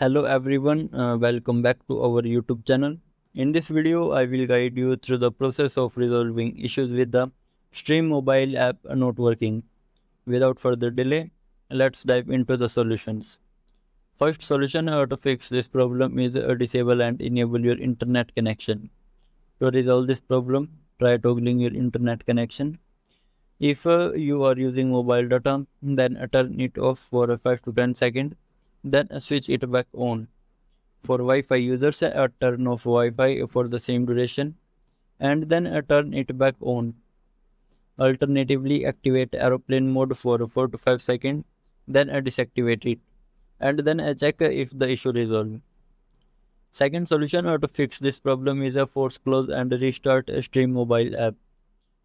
Hello everyone, uh, welcome back to our YouTube channel. In this video, I will guide you through the process of resolving issues with the Stream mobile app not working. Without further delay, let's dive into the solutions. First solution how to fix this problem is disable and enable your internet connection. To resolve this problem, try toggling your internet connection. If uh, you are using mobile data, then turn it off for 5 to 10 seconds then switch it back on. For Wi-Fi users, uh, turn off Wi-Fi for the same duration and then uh, turn it back on. Alternatively, activate aeroplane mode for 4 to 5 seconds, then uh, deactivate it, and then uh, check if the issue resolved. Second solution to fix this problem is a force close and restart Stream mobile app.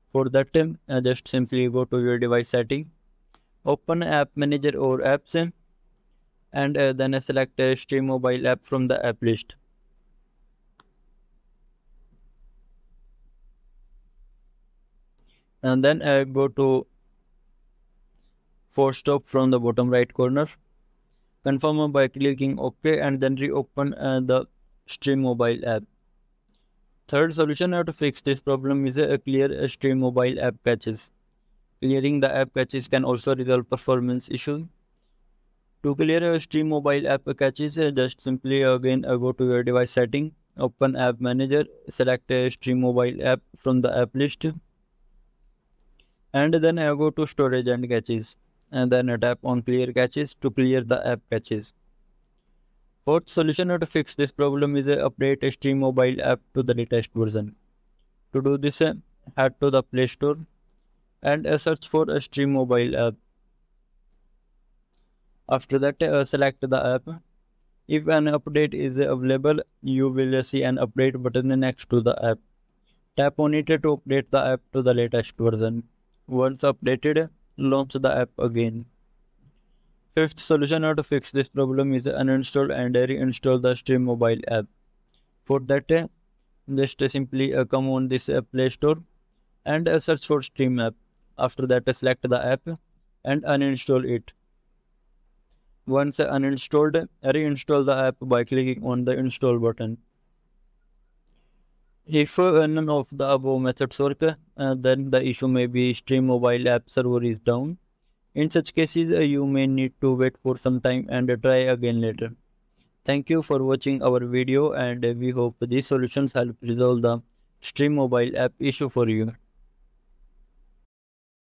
For that, uh, just simply go to your device setting, open App Manager or Apps, and uh, then select uh, stream mobile app from the app list. And then uh, go to force stop from the bottom right corner. Confirm by clicking ok and then reopen uh, the stream mobile app. Third solution how to fix this problem is a clear stream mobile app caches clearing the app caches can also resolve performance issues to clear a Stream mobile app caches, just simply again uh, go to your device setting, open App Manager, select a Stream mobile app from the app list, and then I go to Storage and Caches, and then uh, tap on Clear Caches to clear the app caches. Fourth solution to fix this problem is update a Stream mobile app to the latest version. To do this, head to the Play Store and search for a Stream mobile app after that uh, select the app. If an update is available you will see an update button next to the app. Tap on it to update the app to the latest version. Once updated launch the app again. Fifth solution how to fix this problem is uninstall and reinstall the stream mobile app. For that just simply uh, come on this uh, play store and search for stream app. After that select the app and uninstall it once uninstalled, reinstall the app by clicking on the install button. If uh, none of the above methods work, uh, then the issue may be Stream mobile app server is down. In such cases, uh, you may need to wait for some time and try again later. Thank you for watching our video and we hope these solutions help resolve the Stream mobile app issue for you.